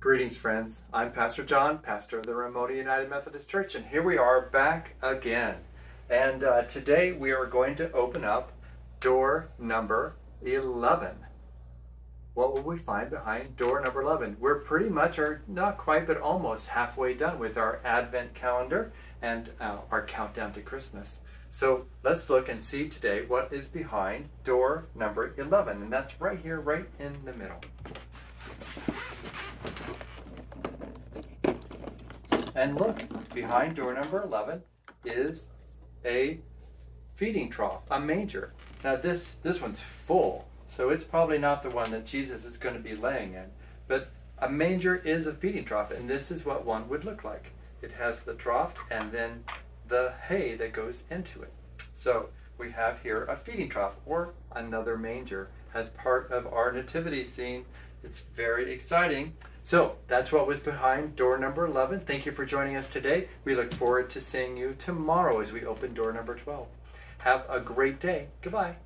Greetings, friends. I'm Pastor John, pastor of the Ramona United Methodist Church, and here we are back again. And uh, today we are going to open up door number 11. What will we find behind door number 11? We're pretty much, or not quite, but almost halfway done with our Advent calendar and uh, our countdown to Christmas. So let's look and see today what is behind door number 11, and that's right here, right in the middle. And look, behind door number 11 is a feeding trough, a manger. Now this, this one's full, so it's probably not the one that Jesus is going to be laying in. But a manger is a feeding trough, and this is what one would look like. It has the trough and then the hay that goes into it. So we have here a feeding trough or another manger as part of our nativity scene. It's very exciting. So that's what was behind door number 11. Thank you for joining us today. We look forward to seeing you tomorrow as we open door number 12. Have a great day. Goodbye.